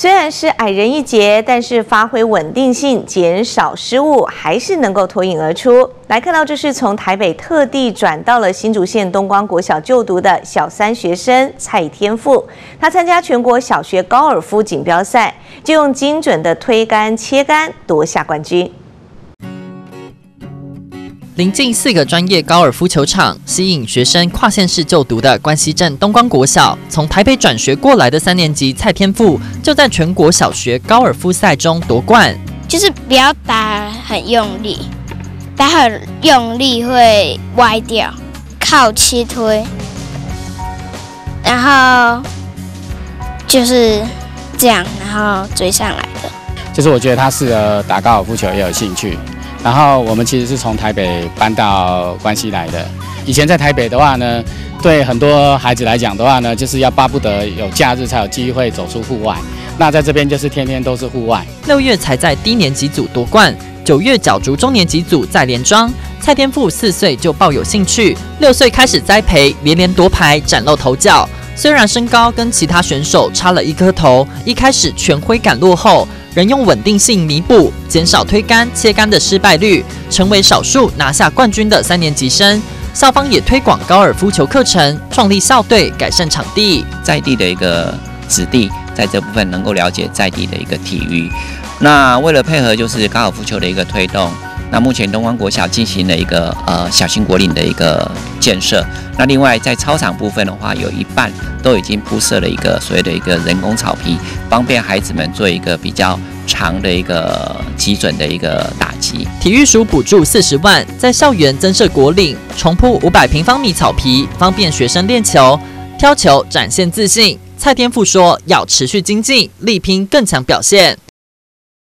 虽然是矮人一截，但是发挥稳定性，减少失误，还是能够脱颖而出。来看到这是从台北特地转到了新竹县东光国小就读的小三学生蔡天赋，他参加全国小学高尔夫锦标赛，就用精准的推杆切杆夺下冠军。临近四个专业高尔夫球场，吸引学生跨县市就读的关西镇东光国小，从台北转学过来的三年级蔡天赋，就在全国小学高尔夫赛中夺冠。就是不要打很用力，打很用力会歪掉，靠切推，然后就是这样，然后追上来的。就是我觉得他适合打高尔夫球，也有兴趣。然后我们其实是从台北搬到关西来的。以前在台北的话呢，对很多孩子来讲的话呢，就是要巴不得有假日才有机会走出户外。那在这边就是天天都是户外。六月才在低年级组夺冠，九月角逐中年级组在连庄。蔡天赋四岁就抱有兴趣，六岁开始栽培，连连夺牌崭露头角。虽然身高跟其他选手差了一颗头，一开始全挥杆落后。仍用稳定性弥补，减少推杆切杆的失败率，成为少数拿下冠军的三年级生。校方也推广高尔夫球课程，创立校队，改善场地，在地的一个子弟在这部分能够了解在地的一个体育。那为了配合就是高尔夫球的一个推动。那目前东方国小进行了一个呃小型国岭的一个建设。那另外在操场部分的话，有一半都已经铺设了一个所谓的一个人工草皮，方便孩子们做一个比较长的一个基准的一个打击。体育署补助四十万，在校园增设国岭，重铺五百平方米草皮，方便学生练球、挑球，展现自信。蔡天赋说：“要持续精进，力拼更强表现。”